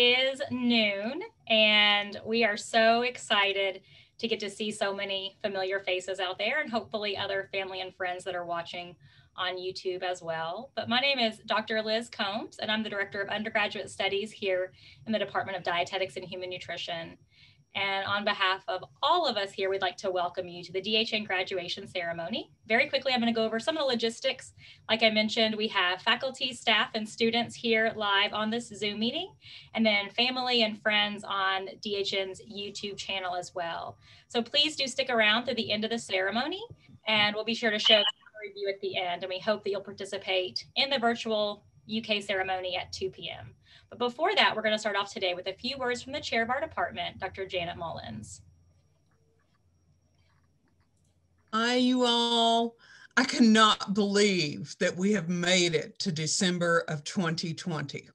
is noon, and we are so excited to get to see so many familiar faces out there and hopefully other family and friends that are watching on YouTube as well. But my name is Dr. Liz Combs, and I'm the Director of Undergraduate Studies here in the Department of Dietetics and Human Nutrition. And on behalf of all of us here, we'd like to welcome you to the DHN graduation ceremony. Very quickly, I'm going to go over some of the logistics. Like I mentioned, we have faculty, staff, and students here live on this Zoom meeting, and then family and friends on DHN's YouTube channel as well. So please do stick around through the end of the ceremony, and we'll be sure to show review at the end. And we hope that you'll participate in the virtual UK ceremony at 2 p.m. But before that, we're going to start off today with a few words from the chair of our department, Dr. Janet Mullins. Hi, you all. I cannot believe that we have made it to December of 2020.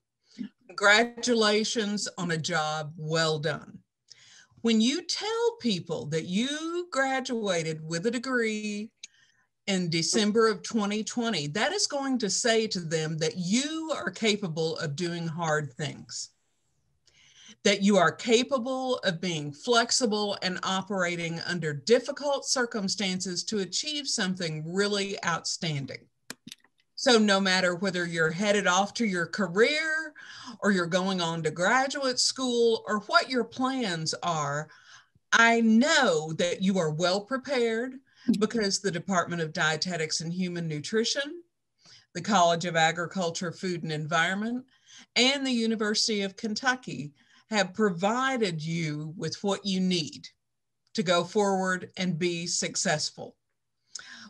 Congratulations on a job well done. When you tell people that you graduated with a degree in December of 2020, that is going to say to them that you are capable of doing hard things, that you are capable of being flexible and operating under difficult circumstances to achieve something really outstanding. So, no matter whether you're headed off to your career or you're going on to graduate school or what your plans are, I know that you are well prepared because the Department of Dietetics and Human Nutrition, the College of Agriculture, Food and Environment, and the University of Kentucky have provided you with what you need to go forward and be successful.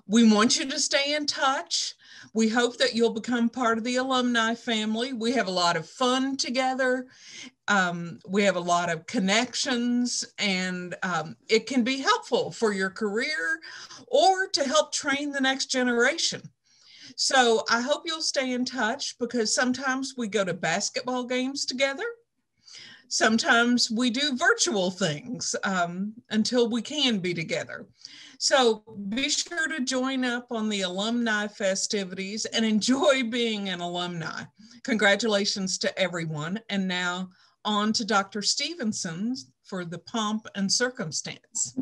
We want you to stay in touch. We hope that you'll become part of the alumni family. We have a lot of fun together. Um, we have a lot of connections, and um, it can be helpful for your career or to help train the next generation. So I hope you'll stay in touch because sometimes we go to basketball games together. Sometimes we do virtual things um, until we can be together. So be sure to join up on the alumni festivities and enjoy being an alumni. Congratulations to everyone. And now on to Dr. Stephenson for the pomp and circumstance.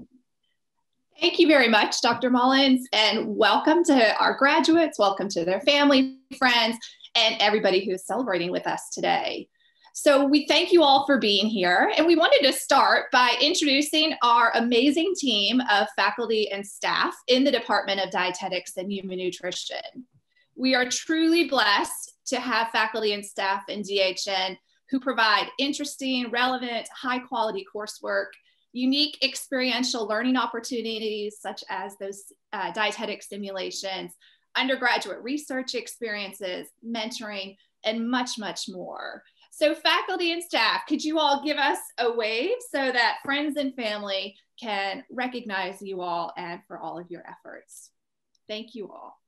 Thank you very much, Dr. Mullins, and welcome to our graduates, welcome to their family, friends, and everybody who's celebrating with us today. So we thank you all for being here. And we wanted to start by introducing our amazing team of faculty and staff in the Department of Dietetics and Human Nutrition. We are truly blessed to have faculty and staff in DHN who provide interesting, relevant, high quality coursework, unique experiential learning opportunities such as those uh, dietetic simulations, undergraduate research experiences, mentoring, and much, much more. So faculty and staff, could you all give us a wave so that friends and family can recognize you all and for all of your efforts. Thank you all.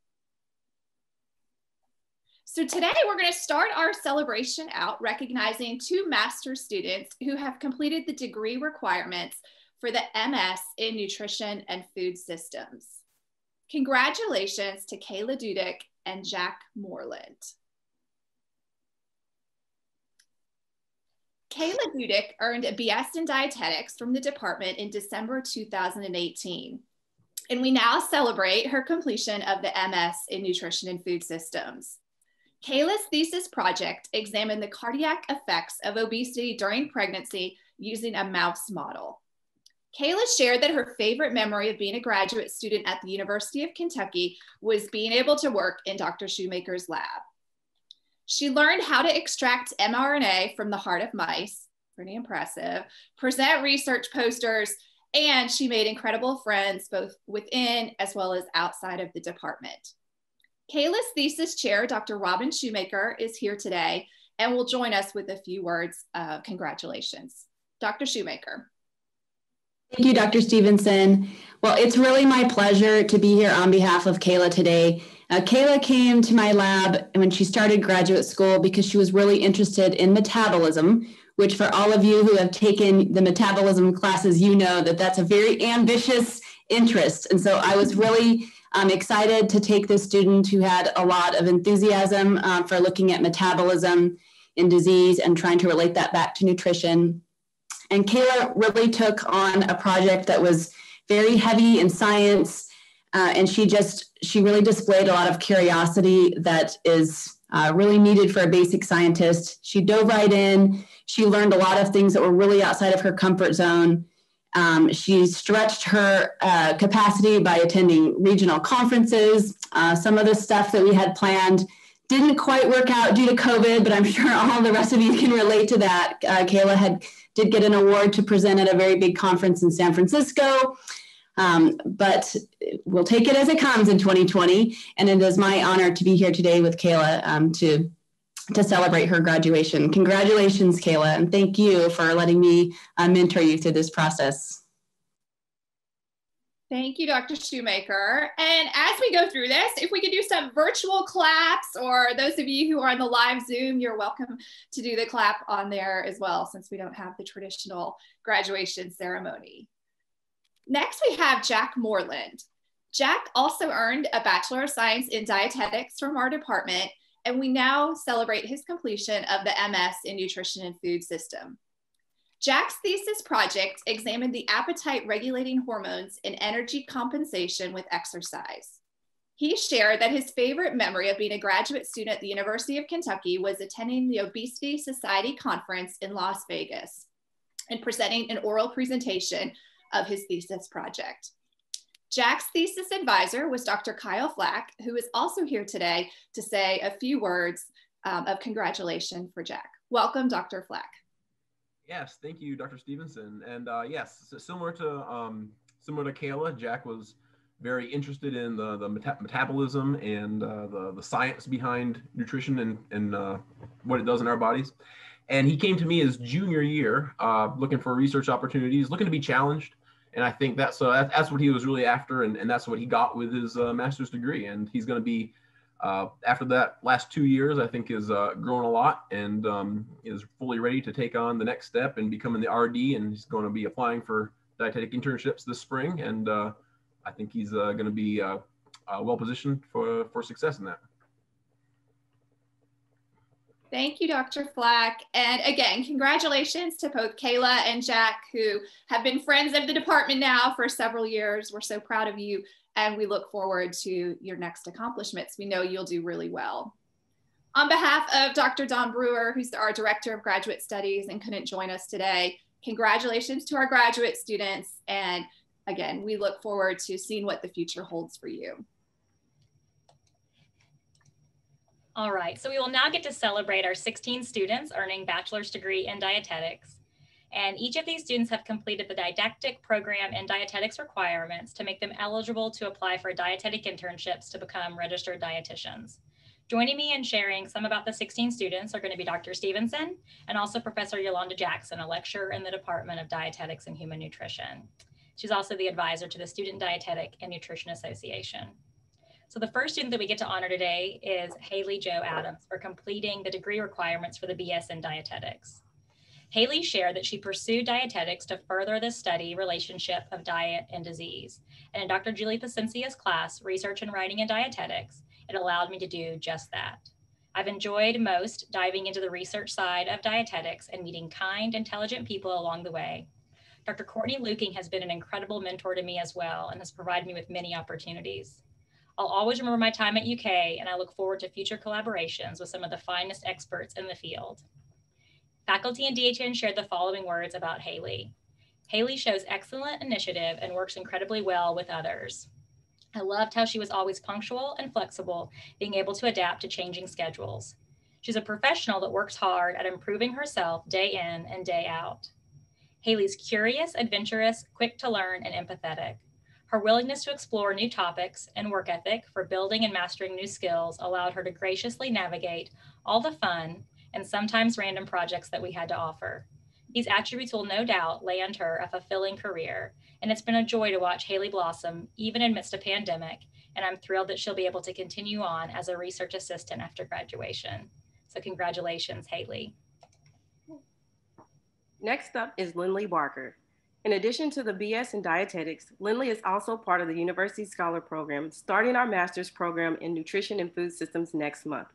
So today we're going to start our celebration out recognizing two master's students who have completed the degree requirements for the MS in Nutrition and Food Systems. Congratulations to Kayla Dudick and Jack Moreland. Kayla Dudick earned a BS in dietetics from the department in December 2018. And we now celebrate her completion of the MS in nutrition and food systems. Kayla's thesis project examined the cardiac effects of obesity during pregnancy using a mouse model. Kayla shared that her favorite memory of being a graduate student at the University of Kentucky was being able to work in Dr. Shoemaker's lab. She learned how to extract mRNA from the heart of mice, pretty impressive, present research posters, and she made incredible friends both within as well as outside of the department. Kayla's thesis chair, Dr. Robin Shoemaker, is here today and will join us with a few words of congratulations. Dr. Shoemaker. Thank you, Dr. Stephenson. Well, it's really my pleasure to be here on behalf of Kayla today uh, Kayla came to my lab when she started graduate school because she was really interested in metabolism, which for all of you who have taken the metabolism classes, you know that that's a very ambitious interest. And so I was really um, excited to take this student who had a lot of enthusiasm uh, for looking at metabolism. in disease and trying to relate that back to nutrition. And Kayla really took on a project that was very heavy in science. Uh, and she just, she really displayed a lot of curiosity that is uh, really needed for a basic scientist. She dove right in. She learned a lot of things that were really outside of her comfort zone. Um, she stretched her uh, capacity by attending regional conferences. Uh, some of the stuff that we had planned didn't quite work out due to COVID, but I'm sure all the rest of you can relate to that. Uh, Kayla had did get an award to present at a very big conference in San Francisco. Um, but we'll take it as it comes in 2020. And it is my honor to be here today with Kayla um, to, to celebrate her graduation. Congratulations, Kayla, and thank you for letting me uh, mentor you through this process. Thank you, Dr. Shoemaker. And as we go through this, if we could do some virtual claps, or those of you who are on the live Zoom, you're welcome to do the clap on there as well, since we don't have the traditional graduation ceremony. Next, we have Jack Moreland. Jack also earned a Bachelor of Science in Dietetics from our department, and we now celebrate his completion of the MS in Nutrition and Food System. Jack's thesis project examined the appetite regulating hormones in energy compensation with exercise. He shared that his favorite memory of being a graduate student at the University of Kentucky was attending the Obesity Society conference in Las Vegas and presenting an oral presentation of his thesis project. Jack's thesis advisor was Dr. Kyle Flack, who is also here today to say a few words um, of congratulation for Jack. Welcome, Dr. Flack. Yes, thank you, Dr. Stephenson. And uh, yes, similar to um, similar to Kayla, Jack was very interested in the, the meta metabolism and uh, the, the science behind nutrition and, and uh, what it does in our bodies. And he came to me his junior year, uh, looking for research opportunities, looking to be challenged. And I think that's, uh, that's what he was really after. And, and that's what he got with his uh, master's degree. And he's going to be uh, after that last two years, I think is uh, grown a lot and um, is fully ready to take on the next step and becoming the RD. And he's going to be applying for dietetic internships this spring. And uh, I think he's going to be well positioned for, for success in that. Thank you, Dr. Flack. And again, congratulations to both Kayla and Jack, who have been friends of the department now for several years. We're so proud of you and we look forward to your next accomplishments. We know you'll do really well. On behalf of Dr. Dawn Brewer, who's our Director of Graduate Studies and couldn't join us today, congratulations to our graduate students. And again, we look forward to seeing what the future holds for you. All right, so we will now get to celebrate our 16 students earning bachelor's degree in dietetics. And each of these students have completed the didactic program and dietetics requirements to make them eligible to apply for dietetic internships to become registered dietitians. Joining me in sharing some about the 16 students are going to be Dr. Stevenson and also Professor Yolanda Jackson, a lecturer in the Department of Dietetics and Human Nutrition. She's also the advisor to the Student Dietetic and Nutrition Association. So the first student that we get to honor today is Haley Joe Adams for completing the degree requirements for the BS in Dietetics. Haley shared that she pursued dietetics to further the study relationship of diet and disease. And in Dr. Julie Plasencia's class, Research and Writing in Dietetics, it allowed me to do just that. I've enjoyed most diving into the research side of dietetics and meeting kind, intelligent people along the way. Dr. Courtney Luecking has been an incredible mentor to me as well and has provided me with many opportunities. I'll always remember my time at UK and I look forward to future collaborations with some of the finest experts in the field. Faculty and DHN shared the following words about Haley. Haley shows excellent initiative and works incredibly well with others. I loved how she was always punctual and flexible, being able to adapt to changing schedules. She's a professional that works hard at improving herself day in and day out. Haley's curious, adventurous, quick to learn, and empathetic. Her willingness to explore new topics and work ethic for building and mastering new skills allowed her to graciously navigate all the fun and sometimes random projects that we had to offer. These attributes will no doubt land her a fulfilling career, and it's been a joy to watch Haley blossom even amidst a pandemic, and I'm thrilled that she'll be able to continue on as a research assistant after graduation. So congratulations, Haley. Next up is Lindley Barker. In addition to the BS in dietetics, Lindley is also part of the University Scholar Program, starting our master's program in nutrition and food systems next month.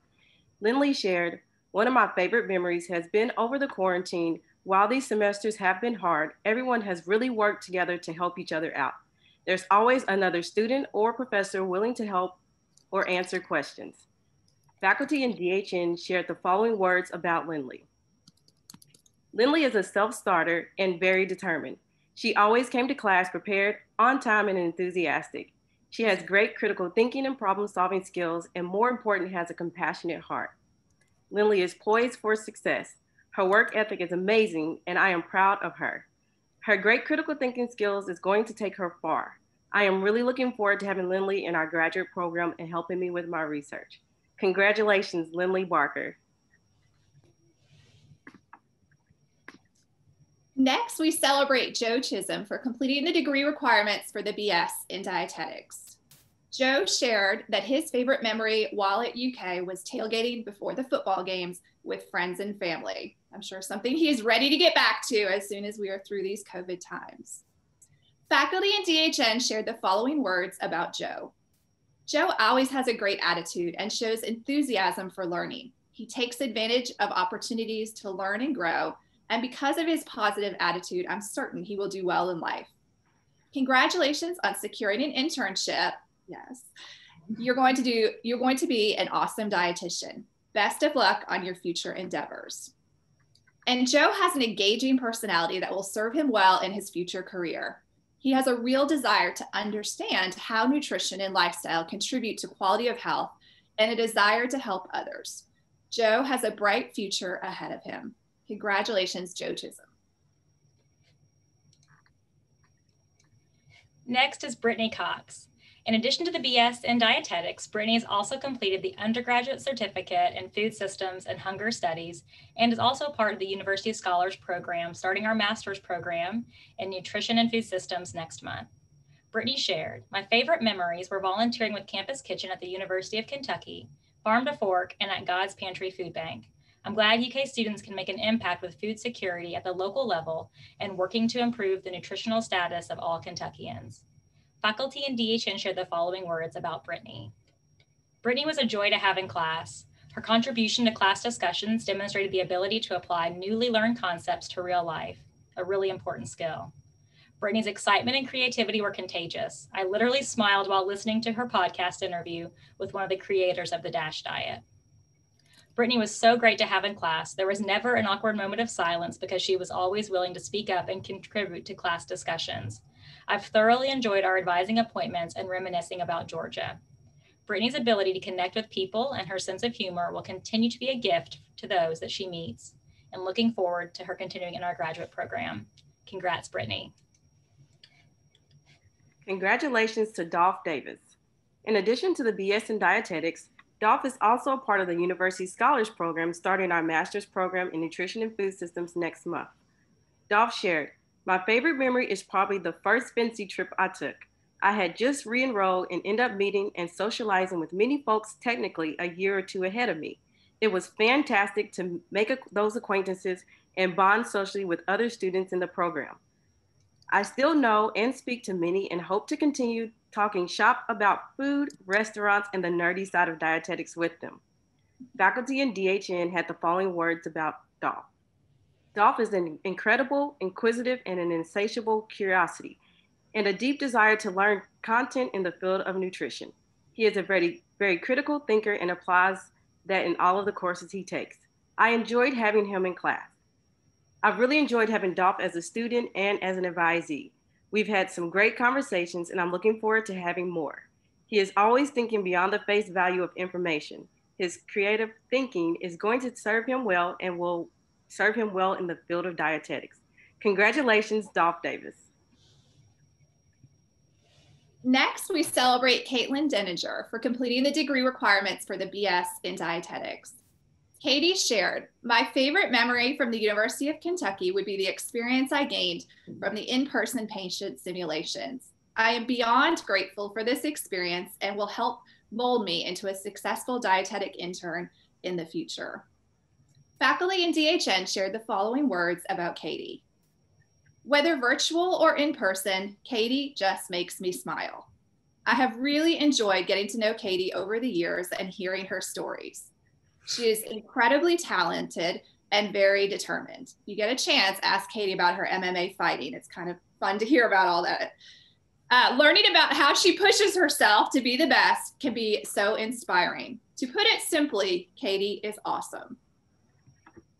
Lindley shared, One of my favorite memories has been over the quarantine. While these semesters have been hard, everyone has really worked together to help each other out. There's always another student or professor willing to help or answer questions. Faculty and DHN shared the following words about Lindley. Lindley is a self-starter and very determined. She always came to class prepared, on time, and enthusiastic. She has great critical thinking and problem solving skills, and more important, has a compassionate heart. Lindley is poised for success. Her work ethic is amazing, and I am proud of her. Her great critical thinking skills is going to take her far. I am really looking forward to having Lindley in our graduate program and helping me with my research. Congratulations, Lindley Barker. Next, we celebrate Joe Chisholm for completing the degree requirements for the BS in dietetics. Joe shared that his favorite memory while at UK was tailgating before the football games with friends and family. I'm sure something he is ready to get back to as soon as we are through these COVID times. Faculty and DHN shared the following words about Joe. Joe always has a great attitude and shows enthusiasm for learning. He takes advantage of opportunities to learn and grow and because of his positive attitude, I'm certain he will do well in life. Congratulations on securing an internship. Yes. You're going to do you're going to be an awesome dietitian. Best of luck on your future endeavors. And Joe has an engaging personality that will serve him well in his future career. He has a real desire to understand how nutrition and lifestyle contribute to quality of health and a desire to help others. Joe has a bright future ahead of him. Congratulations, Joe Chisholm. Next is Brittany Cox. In addition to the BS in dietetics, Brittany has also completed the undergraduate certificate in food systems and hunger studies and is also part of the University Scholars Program, starting our master's program in nutrition and food systems next month. Brittany shared, My favorite memories were volunteering with Campus Kitchen at the University of Kentucky, Farm to Fork, and at God's Pantry Food Bank. I'm glad UK students can make an impact with food security at the local level and working to improve the nutritional status of all Kentuckians. Faculty and DHN shared the following words about Brittany. Brittany was a joy to have in class. Her contribution to class discussions demonstrated the ability to apply newly learned concepts to real life, a really important skill. Brittany's excitement and creativity were contagious. I literally smiled while listening to her podcast interview with one of the creators of the DASH diet. Brittany was so great to have in class. There was never an awkward moment of silence because she was always willing to speak up and contribute to class discussions. I've thoroughly enjoyed our advising appointments and reminiscing about Georgia. Brittany's ability to connect with people and her sense of humor will continue to be a gift to those that she meets, and looking forward to her continuing in our graduate program. Congrats, Brittany. Congratulations to Dolph Davis. In addition to the BS in dietetics, Dolph is also a part of the University Scholars Program, starting our master's program in nutrition and food systems next month. Dolph shared, My favorite memory is probably the first fancy trip I took. I had just re enrolled and ended up meeting and socializing with many folks technically a year or two ahead of me. It was fantastic to make those acquaintances and bond socially with other students in the program. I still know and speak to many and hope to continue talking shop about food, restaurants, and the nerdy side of dietetics with them. Faculty and DHN had the following words about Dolph. Dolph is an incredible, inquisitive, and an insatiable curiosity, and a deep desire to learn content in the field of nutrition. He is a very, very critical thinker and applies that in all of the courses he takes. I enjoyed having him in class. I've really enjoyed having Dolph as a student and as an advisee. We've had some great conversations, and I'm looking forward to having more. He is always thinking beyond the face value of information. His creative thinking is going to serve him well and will serve him well in the field of dietetics. Congratulations, Dolph Davis. Next, we celebrate Caitlin Denninger for completing the degree requirements for the BS in dietetics. Katie shared, my favorite memory from the University of Kentucky would be the experience I gained from the in person patient simulations. I am beyond grateful for this experience and will help mold me into a successful dietetic intern in the future. Faculty and DHN shared the following words about Katie. Whether virtual or in person, Katie just makes me smile. I have really enjoyed getting to know Katie over the years and hearing her stories. She is incredibly talented and very determined. You get a chance, ask Katie about her MMA fighting. It's kind of fun to hear about all that. Uh, learning about how she pushes herself to be the best can be so inspiring. To put it simply, Katie is awesome.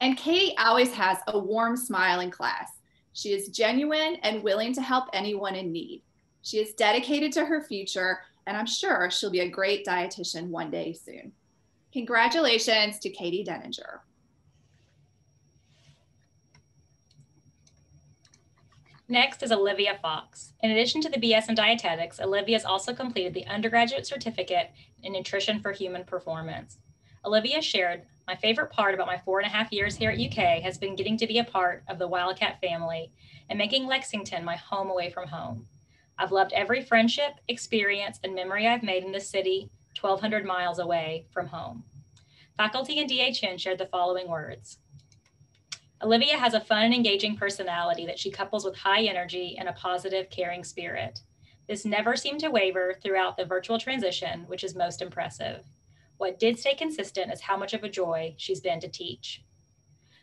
And Katie always has a warm smile in class. She is genuine and willing to help anyone in need. She is dedicated to her future, and I'm sure she'll be a great dietitian one day soon. Congratulations to Katie Denninger. Next is Olivia Fox. In addition to the BS in dietetics, Olivia has also completed the undergraduate certificate in nutrition for human performance. Olivia shared, my favorite part about my four and a half years here at UK has been getting to be a part of the Wildcat family and making Lexington my home away from home. I've loved every friendship, experience, and memory I've made in the city 1,200 miles away from home. Faculty and DHN shared the following words Olivia has a fun and engaging personality that she couples with high energy and a positive, caring spirit. This never seemed to waver throughout the virtual transition, which is most impressive. What did stay consistent is how much of a joy she's been to teach.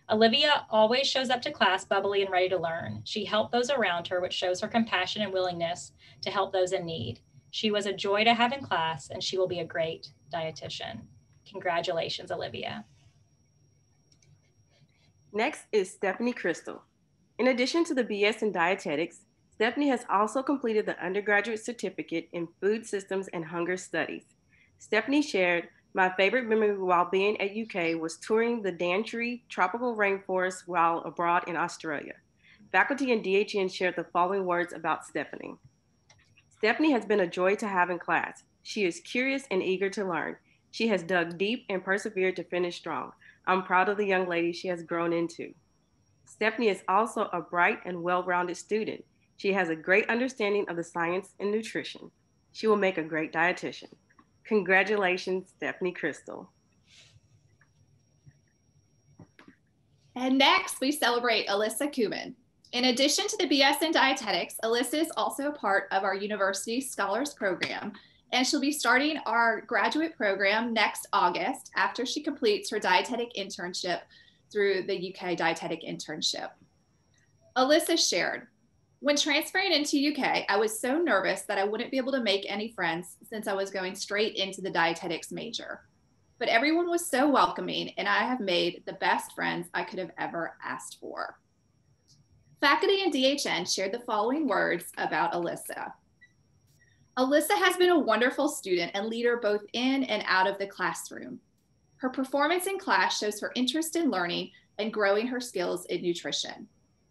Olivia always shows up to class bubbly and ready to learn. She helped those around her, which shows her compassion and willingness to help those in need. She was a joy to have in class, and she will be a great dietitian. Congratulations, Olivia. Next is Stephanie Crystal. In addition to the BS in dietetics, Stephanie has also completed the undergraduate certificate in food systems and hunger studies. Stephanie shared, my favorite memory while being at UK was touring the Daintree tropical rainforest while abroad in Australia. Faculty and DHN shared the following words about Stephanie. Stephanie has been a joy to have in class. She is curious and eager to learn. She has dug deep and persevered to finish strong. I'm proud of the young lady she has grown into. Stephanie is also a bright and well rounded student. She has a great understanding of the science and nutrition. She will make a great dietitian. Congratulations, Stephanie Crystal. And next, we celebrate Alyssa Kuman. In addition to the BS in Dietetics, Alyssa is also a part of our University Scholars Program, and she'll be starting our graduate program next August after she completes her dietetic internship through the UK Dietetic Internship. Alyssa shared, when transferring into UK, I was so nervous that I wouldn't be able to make any friends since I was going straight into the dietetics major. But everyone was so welcoming, and I have made the best friends I could have ever asked for. Faculty and DHN shared the following words about Alyssa. Alyssa has been a wonderful student and leader both in and out of the classroom. Her performance in class shows her interest in learning and growing her skills in nutrition.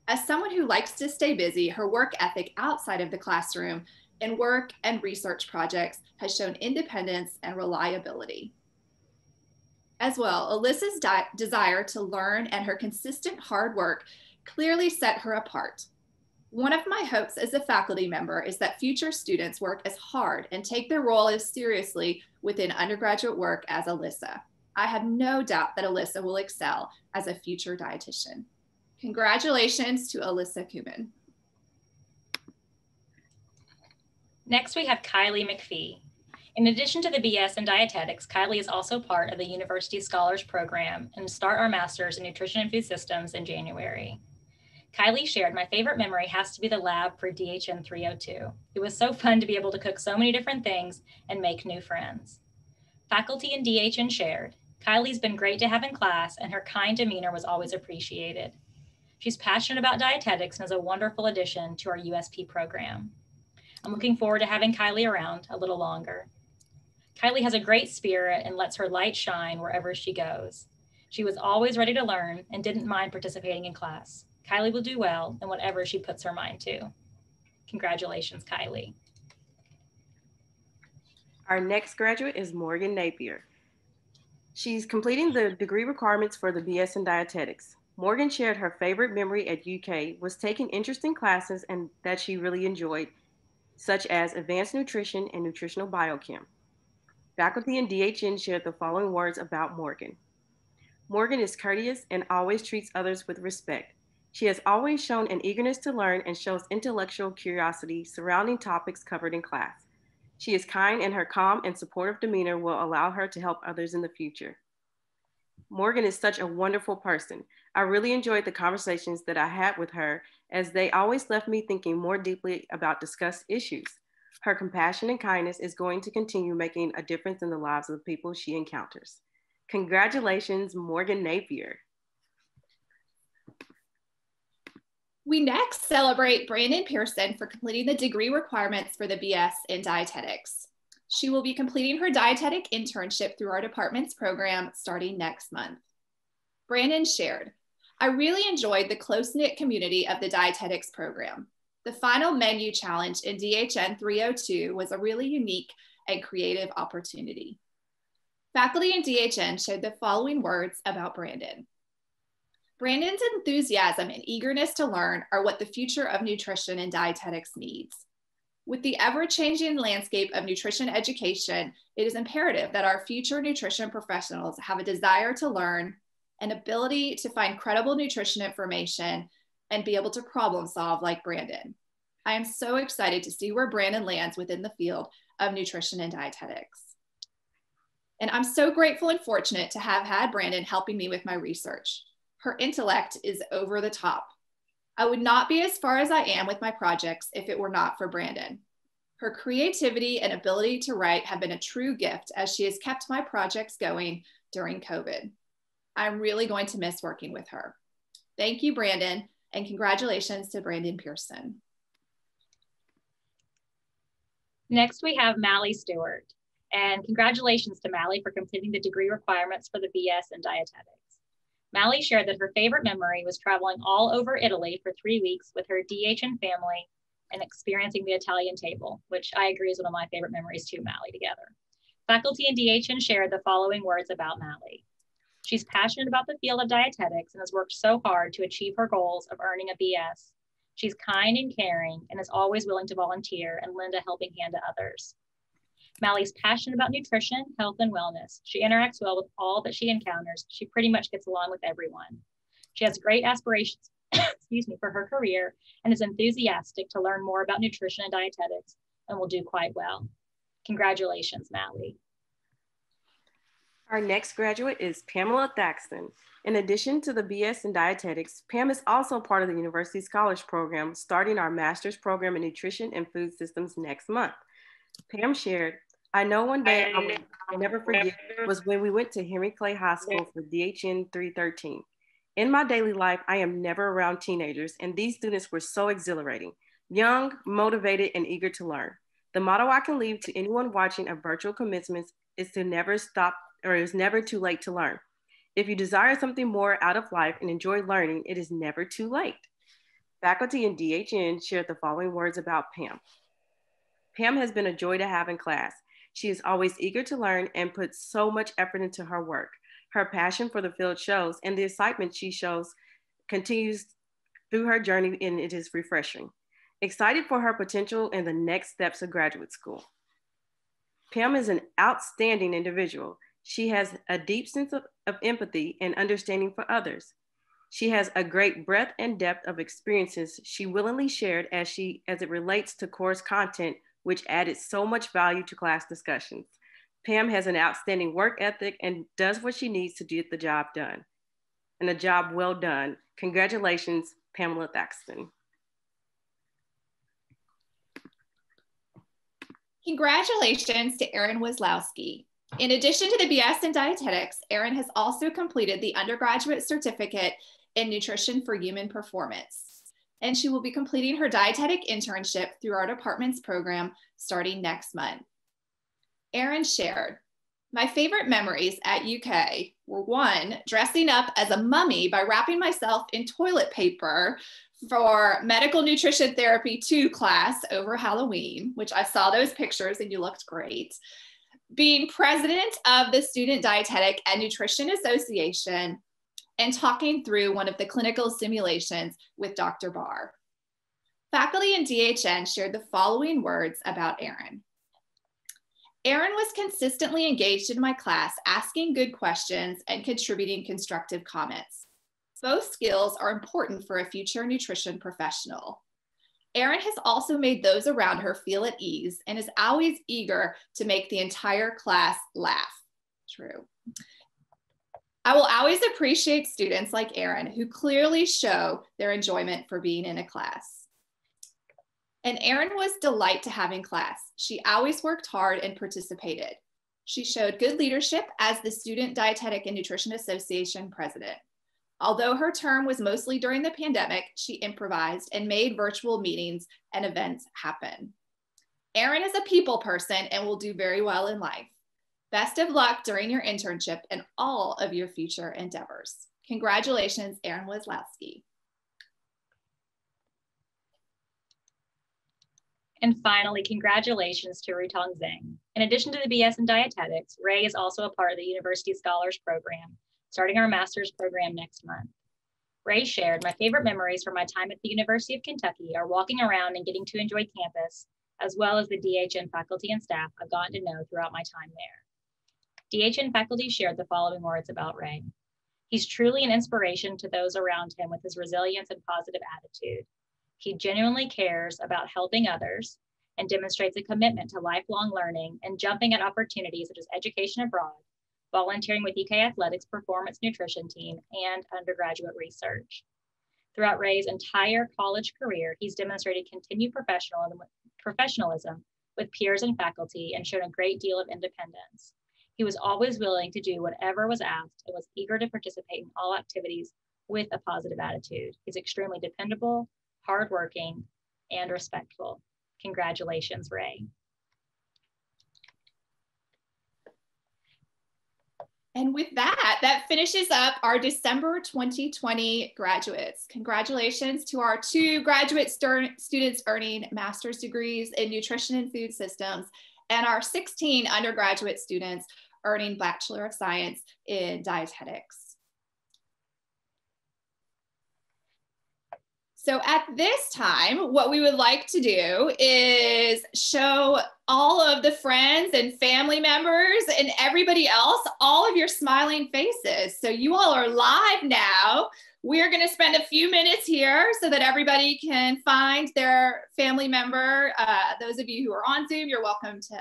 As someone who likes to stay busy, her work ethic outside of the classroom in work and research projects has shown independence and reliability. As well, Alyssa's desire to learn and her consistent hard work clearly set her apart. One of my hopes as a faculty member is that future students work as hard and take their role as seriously within undergraduate work as Alyssa. I have no doubt that Alyssa will excel as a future dietitian. Congratulations to Alyssa Kuman. Next, we have Kylie McPhee. In addition to the BS in dietetics, Kylie is also part of the University Scholars Program and start our master's in nutrition and food systems in January. Kylie shared, my favorite memory has to be the lab for DHN 302. It was so fun to be able to cook so many different things and make new friends. Faculty and DHN shared, Kylie's been great to have in class and her kind demeanor was always appreciated. She's passionate about dietetics and is a wonderful addition to our USP program. I'm looking forward to having Kylie around a little longer. Kylie has a great spirit and lets her light shine wherever she goes. She was always ready to learn and didn't mind participating in class. Kylie will do well in whatever she puts her mind to. Congratulations, Kylie. Our next graduate is Morgan Napier. She's completing the degree requirements for the BS in Dietetics. Morgan shared her favorite memory at UK was taking interesting classes and that she really enjoyed, such as advanced nutrition and nutritional biochem. Faculty and DHN shared the following words about Morgan. Morgan is courteous and always treats others with respect. She has always shown an eagerness to learn and shows intellectual curiosity surrounding topics covered in class. She is kind and her calm and supportive demeanor will allow her to help others in the future. Morgan is such a wonderful person. I really enjoyed the conversations that I had with her as they always left me thinking more deeply about discussed issues. Her compassion and kindness is going to continue making a difference in the lives of the people she encounters. Congratulations, Morgan Napier. We next celebrate Brandon Pearson for completing the degree requirements for the BS in dietetics. She will be completing her dietetic internship through our department's program starting next month. Brandon shared, I really enjoyed the close knit community of the dietetics program. The final menu challenge in DHN 302 was a really unique and creative opportunity. Faculty in DHN shared the following words about Brandon. Brandon's enthusiasm and eagerness to learn are what the future of nutrition and dietetics needs. With the ever changing landscape of nutrition education, it is imperative that our future nutrition professionals have a desire to learn, an ability to find credible nutrition information, and be able to problem solve like Brandon. I am so excited to see where Brandon lands within the field of nutrition and dietetics. And I'm so grateful and fortunate to have had Brandon helping me with my research. Her intellect is over the top. I would not be as far as I am with my projects if it were not for Brandon. Her creativity and ability to write have been a true gift as she has kept my projects going during COVID. I'm really going to miss working with her. Thank you, Brandon, and congratulations to Brandon Pearson. Next, we have Mally Stewart. And congratulations to Mally for completing the degree requirements for the BS in dietetics. Mally shared that her favorite memory was traveling all over Italy for three weeks with her DHN family and experiencing the Italian table, which I agree is one of my favorite memories too, Mally, together. Faculty and DHN shared the following words about Mally. She's passionate about the field of dietetics and has worked so hard to achieve her goals of earning a BS. She's kind and caring and is always willing to volunteer and lend a helping hand to others. Mally's passionate about nutrition, health, and wellness. She interacts well with all that she encounters. She pretty much gets along with everyone. She has great aspirations, excuse me, for her career and is enthusiastic to learn more about nutrition and dietetics and will do quite well. Congratulations, Mally. Our next graduate is Pamela Thaxton. In addition to the BS in dietetics, Pam is also part of the University Scholars Program, starting our master's program in nutrition and food systems next month. Pam shared, I know one day I will I'll never forget was when we went to Henry Clay High School for DHN 313. In my daily life, I am never around teenagers, and these students were so exhilarating, young, motivated, and eager to learn. The motto I can leave to anyone watching a virtual commencement is to never stop or it is never too late to learn. If you desire something more out of life and enjoy learning, it is never too late. Faculty in DHN shared the following words about Pam. Pam has been a joy to have in class. She is always eager to learn and puts so much effort into her work. Her passion for the field shows, and the excitement she shows continues through her journey, and it is refreshing. Excited for her potential in the next steps of graduate school. Pam is an outstanding individual. She has a deep sense of, of empathy and understanding for others. She has a great breadth and depth of experiences she willingly shared as she as it relates to course content which added so much value to class discussions. Pam has an outstanding work ethic and does what she needs to get the job done. And a job well done. Congratulations, Pamela Thaxton. Congratulations to Erin Wazlowski. In addition to the BS in dietetics, Erin has also completed the undergraduate certificate in nutrition for human performance and she will be completing her dietetic internship through our department's program starting next month. Erin shared, my favorite memories at UK were one, dressing up as a mummy by wrapping myself in toilet paper for medical nutrition therapy 2 class over Halloween, which I saw those pictures and you looked great. Being president of the Student Dietetic and Nutrition Association and talking through one of the clinical simulations with Dr. Barr. Faculty in DHN shared the following words about Erin. Erin was consistently engaged in my class, asking good questions and contributing constructive comments. Both skills are important for a future nutrition professional. Erin has also made those around her feel at ease and is always eager to make the entire class laugh. True. I will always appreciate students like Erin who clearly show their enjoyment for being in a class. And Erin was delight to have in class. She always worked hard and participated. She showed good leadership as the Student Dietetic and Nutrition Association president. Although her term was mostly during the pandemic, she improvised and made virtual meetings and events happen. Erin is a people person and will do very well in life. Best of luck during your internship and all of your future endeavors. Congratulations, Erin Wazlowski. And finally, congratulations to Rutong Zhang. In addition to the BS in Dietetics, Ray is also a part of the University Scholars Program, starting our master's program next month. Ray shared, my favorite memories from my time at the University of Kentucky are walking around and getting to enjoy campus, as well as the DHN faculty and staff I've gotten to know throughout my time there. DHN faculty shared the following words about Ray. He's truly an inspiration to those around him with his resilience and positive attitude. He genuinely cares about helping others and demonstrates a commitment to lifelong learning and jumping at opportunities such as education abroad, volunteering with UK Athletics performance nutrition team, and undergraduate research. Throughout Ray's entire college career, he's demonstrated continued professionalism with peers and faculty and shown a great deal of independence. He was always willing to do whatever was asked and was eager to participate in all activities with a positive attitude. He's extremely dependable, hardworking, and respectful. Congratulations, Ray. And with that, that finishes up our December 2020 graduates. Congratulations to our two graduate students earning master's degrees in nutrition and food systems and our 16 undergraduate students earning Bachelor of Science in Dietetics. So at this time, what we would like to do is show all of the friends and family members and everybody else all of your smiling faces. So you all are live now. We're going to spend a few minutes here so that everybody can find their family member. Uh, those of you who are on Zoom, you're welcome to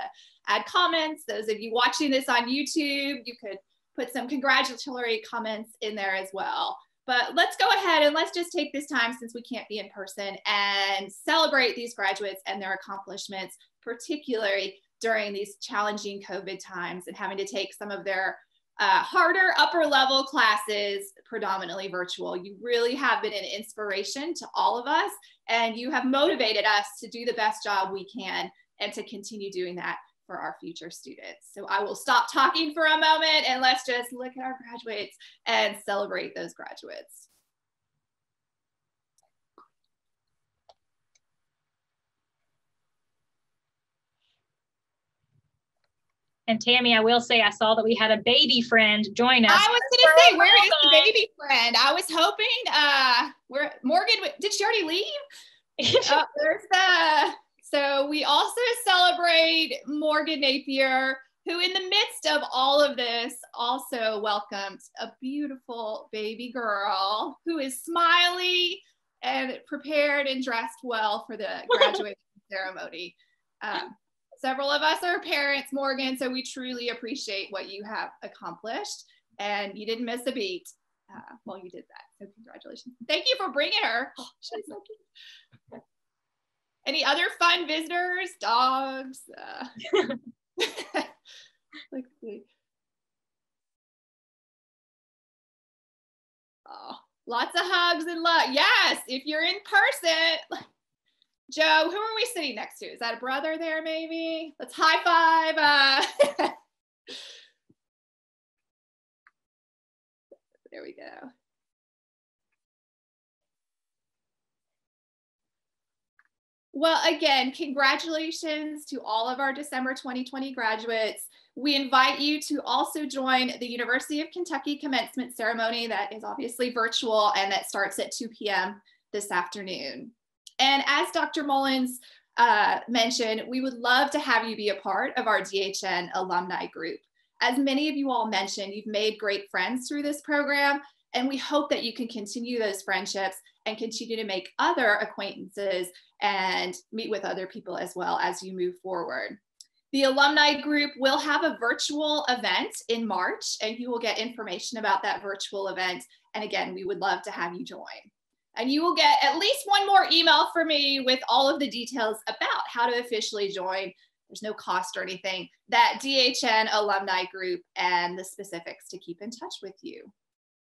add comments. Those of you watching this on YouTube, you could put some congratulatory comments in there as well. But let's go ahead and let's just take this time since we can't be in person and celebrate these graduates and their accomplishments, particularly during these challenging COVID times and having to take some of their uh, harder upper level classes, predominantly virtual. You really have been an inspiration to all of us, and you have motivated us to do the best job we can and to continue doing that for our future students. So I will stop talking for a moment and let's just look at our graduates and celebrate those graduates. And Tammy, I will say I saw that we had a baby friend join us. I was going to say, where is the baby friend? I was hoping, uh, where Morgan, did she already leave? uh, there's the so we also celebrate Morgan Napier, who in the midst of all of this also welcomed a beautiful baby girl who is smiley and prepared and dressed well for the graduation ceremony. Um, several of us are parents, Morgan, so we truly appreciate what you have accomplished. And you didn't miss a beat. Uh, well, you did that. So congratulations. Thank you for bringing her. Oh, she's so cute. Any other fun visitors? Dogs? Uh, let's see. Oh, lots of hugs and love. Yes, if you're in person. Joe, who are we sitting next to? Is that a brother there, maybe? Let's high five. Uh, there we go. Well, again, congratulations to all of our December 2020 graduates. We invite you to also join the University of Kentucky commencement ceremony that is obviously virtual and that starts at 2 p.m. this afternoon. And as Dr. Mullins uh, mentioned, we would love to have you be a part of our DHN alumni group. As many of you all mentioned, you've made great friends through this program, and we hope that you can continue those friendships and continue to make other acquaintances and meet with other people as well as you move forward. The alumni group will have a virtual event in March, and you will get information about that virtual event. And again, we would love to have you join. And you will get at least one more email from me with all of the details about how to officially join. There's no cost or anything. That DHN alumni group and the specifics to keep in touch with you.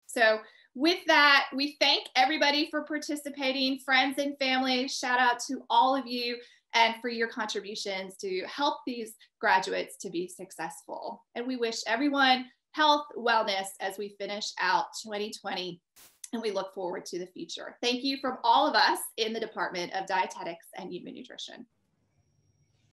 So, with that, we thank everybody for participating, friends and family. Shout out to all of you and for your contributions to help these graduates to be successful. And we wish everyone health, wellness as we finish out 2020 and we look forward to the future. Thank you from all of us in the Department of Dietetics and Human Nutrition.